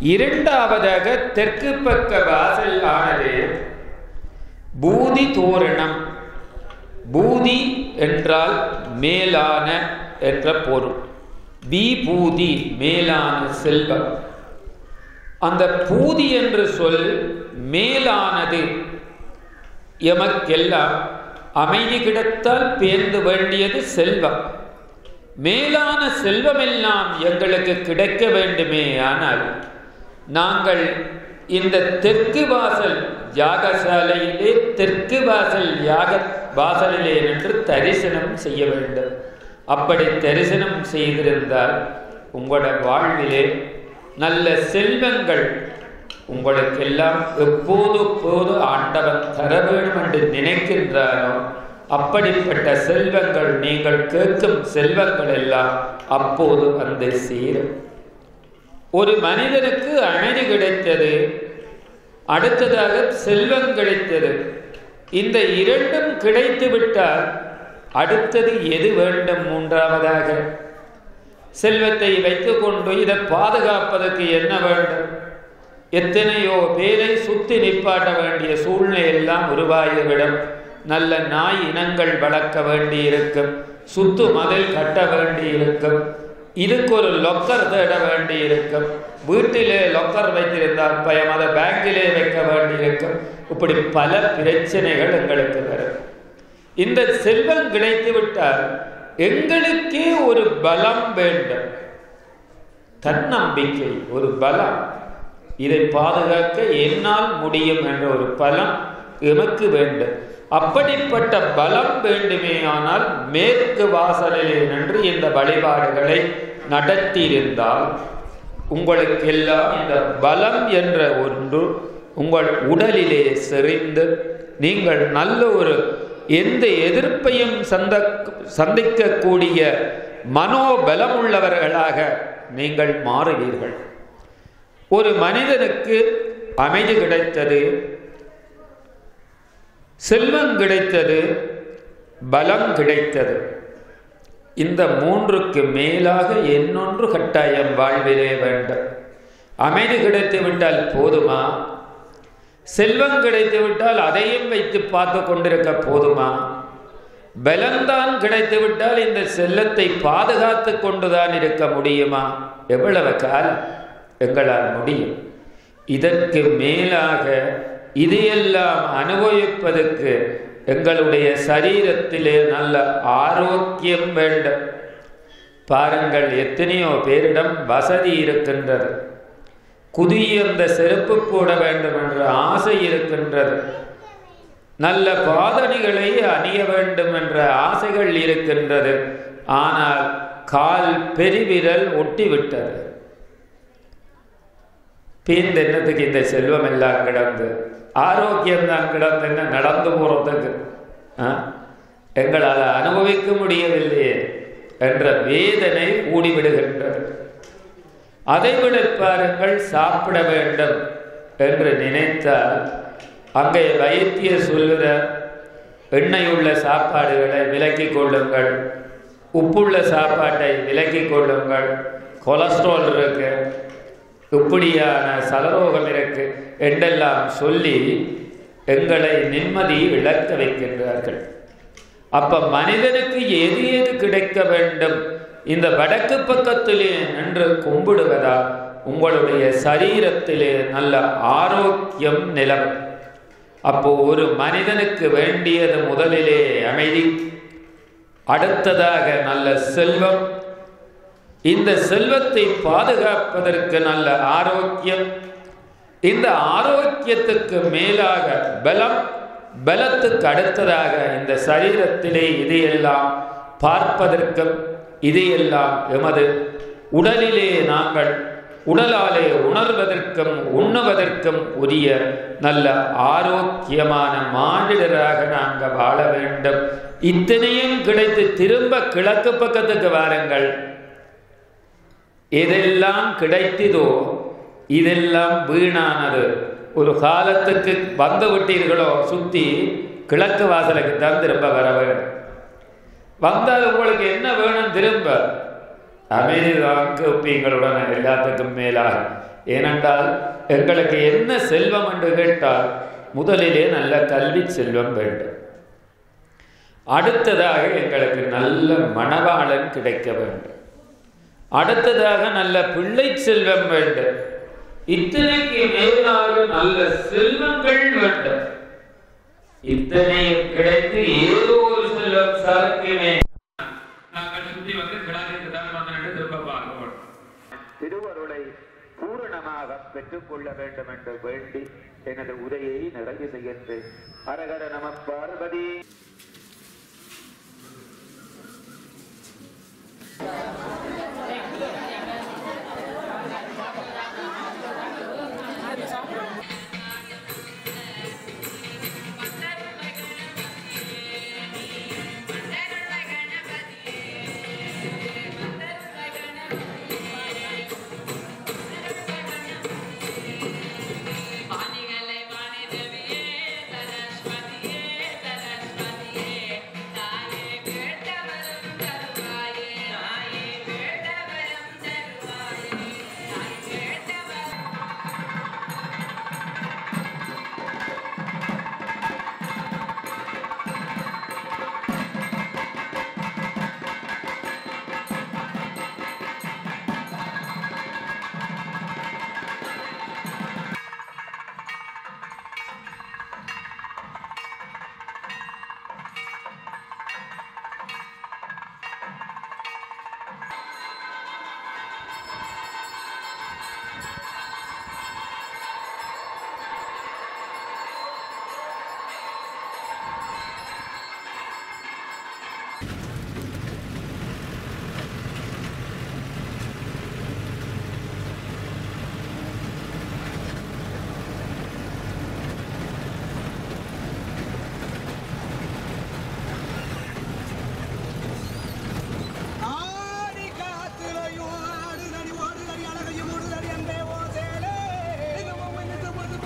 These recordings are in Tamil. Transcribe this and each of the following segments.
இரண்டாவதாக தெற்கு பக்க வாசல் ஆனது பூதி தோரணம். பூதி என்றால் மேலான என்ற பொருள். விபூதி மேலான செல்வம். அந்த பூதி என்று சொல் மேலானது. எமக்கெல்லாம் அமைதி கிடத்தால் பேர்ந்து வேண்டியது செல்வம். மேலான செல்வமெல்லாம் எங்களுக்கு கிடைக்க வேண்டுமே ஆனால் நாங்கள் இந்த தெற்கு வாசல் யாகசாலையிலே தெற்கு வாசல் யாக வாசலிலே நின்று தரிசனம் செய்ய வேண்டும். அப்படி தரிசனம் செய்திருந்தால் உங்களோட வாழ்விலே நல்ல செல்வங்கள் உங்களுக்கெல்லாம் எப்போது எப்போது ஆண்டவன் தர வேண்டும் என்று நினைக்கின்றாரோ அப்படிப்பட்ட செல்வங்கள் நீங்கள் கேட்கும் செல்வங்கள் எல்லாம் அப்போது வந்து சேரும். ஒரு மனிதனுக்கு அமைதி கிடைத்தது அடுத்ததாக செல்வம் கிடைத்தது. இந்த இரண்டும் கிடைத்து விட்டால் அடுத்தது எது வேண்டும் மூன்றாவதாக? செல்வத்தை வைத்துக்கொண்டு இதை பாதுகாப்பதற்கு என்ன வேண்டும்? எத்தனையோ பேரை சுத்தி நிப்பாட்ட வேண்டிய சூழ்நிலை எல்லாம் உருவாகிவிடும். நல்ல நாய் இனங்கள் வளர்க்க வேண்டியிருக்கும். சுத்து மதில் கட்ட வேண்டியிருக்கும். இதுக்கு ஒரு லொக்கர் தேட வேண்டி இருக்கும் வீட்டிலே லொக்கர் வைத்திருந்தால் பயம் அதை பேங்கிலே வைக்க வேண்டி இருக்கும் இப்படி பல பிரச்சனைகள் எங்களுக்கு வரும். இந்த செல்வம் கிடைத்து விட்டால் எங்களுக்கே ஒரு பலம் வேண்டும். தன்னம்பிக்கை ஒரு பலம். இதை பாதுகாக்க என்னால் முடியும் என்ற ஒரு பலம் எமக்கு வேண்டும். அப்படிப்பட்ட பலம் வேண்டுமே ஆனால் மேற்கு வாசலிலே நின்று இந்த வழிபாடுகளை நடத்தியிருந்தால் உங்களுக்கெல்லாம் இந்த பலம் என்ற ஒன்று உங்கள் உடலிலே செறிந்து நீங்கள் நல்ல ஒரு எந்த எதிர்ப்பையும் சந்த சந்திக்கக்கூடிய மனோபலம் உள்ளவர்களாக நீங்கள் மாறுவீர்கள். ஒரு மனிதனுக்கு அமைதி கிடைத்தது செல்வம் கிடைத்தது பலம் கிடைத்தது. இந்த மூன்றுக்கு மேலாக என்னொன்று கட்டாயம் வாழ்விலே வேண்டும். அமைதி கிடைத்து விட்டால் போதுமா? செல்வம் கிடைத்து விட்டால் அதையும் வைத்து பார்த்து கொண்டிருக்க போதுமா? பலம்தான் கிடைத்து விட்டால் இந்த செல்லத்தை பாதுகாத்து கொண்டுதான் இருக்க முடியுமா? எவ்வளவு காலம்? எங்களால் முடியும். இதற்கு மேலாக இதையெல்லாம் அனுபவிப்பதற்கு எங்களுடைய சரீரத்திலே நல்ல ஆரோக்கியம் வேண்டும். பாருங்கள் எத்தனையோ பேரிடம் வசதி இருக்கின்றது. குதியந்த செருப்பு போட வேண்டும் என்ற ஆசை இருக்கின்றது. நல்ல பாதணிகளை அணிய வேண்டும் என்ற ஆசைகள் இருக்கின்றது. ஆனால் கால் பெருவிரல் ஒட்டிவிட்டது. பின் என்னத்துக்கு இந்த செல்வம் எல்லாம் கிடந்து? ஆரோக்கியம் தான் கிடந்து நடந்து போறதுக்கு? எங்களால் அனுபவிக்க முடியவில்லையே என்ற வேதனை கூடிவிடுகின்றது. அதைவிட பாருங்கள் சாப்பிட வேண்டும் என்று நினைத்தால் அங்கே வைத்திய சொல்லுற எண்ணெயுள்ள சாப்பாடுகளை விலக்கிக் கொள்ளுங்கள் உப்புள்ள சாப்பாட்டை விலக்கிக் கொள்ளுங்கள் கொலஸ்ட்ரால் இருக்கு இப்படியான சலரோகம் இருக்கு என்றெல்லாம் சொல்லி எங்களை நிம்மதி இழக்க வைக்கின்றார்கள். அப்ப மனிதனுக்கு எது எது கிடைக்க வேண்டும்? இந்த வடக்கு பக்கத்திலே நின்று கும்பிடுவதா? உங்களுடைய சரீரத்திலே நல்ல ஆரோக்கியம் நிலவும். அப்போ ஒரு மனிதனுக்கு வேண்டியது முதலிலே அமைதி அடுத்ததாக நல்ல செல்வம் இந்த செல்வத்தை பாதுகாப்பதற்கு நல்ல ஆரோக்கியம். இந்த ஆரோக்கியத்துக்கு மேலாக பலம் பலத்துக்கு அடுத்ததாக இந்த சரீரத்திலே இதையெல்லாம் பார்ப்பதற்கும் இதையெல்லாம் எமது உடலிலே நாங்கள் உடலாலே உணர்வதற்கும் உண்ணுவதற்கும் உரிய நல்ல ஆரோக்கியமான மாநிலராக நாங்கள் வாழ வேண்டும். இத்தனையும் கிடைத்து திரும்ப கிழக்கு பக்கத்துக்கு வாருங்கள். எதெல்லாம் கிடைத்ததோ இதெல்லாம் வீணானது. ஒரு காலத்துக்கு வந்து விட்டீர்களோ சுத்தி கிழக்கு வாசலுக்கு தான் திரும்ப வர வேண்டும். வந்தால் உங்களுக்கு என்ன வேணும் திரும்ப? அமைதிதான் கேட்பீங்களுடன் எல்லாத்துக்கும் மேலாக. ஏனென்றால் எங்களுக்கு என்ன செல்வம் என்று கேட்டால் முதலிலே நல்ல கல்வி செல்வம் வேண்டும். அடுத்ததாக எங்களுக்கு நல்ல மணவாளன் கிடைக்க வேண்டும். அடுத்ததாக நல்ல பிள்ளை செல்வம் வேண்டும். இத்தனைக்கு மேலாக நல்ல செல்வங்கள் வேண்டும். இத்தனையும் கிடைத்து ஏதோ ஒரு செல்வம் சாத்தியமே. நாங்கள் சுத்தி வந்து திருவருளை பூரணமாக பெற்றுக்கொள்ள வேண்டும் என்று வேண்டி எனது உரையை நிறைவு செய்கின்றேன். அரகர நம பார்வதி.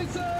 Robinson!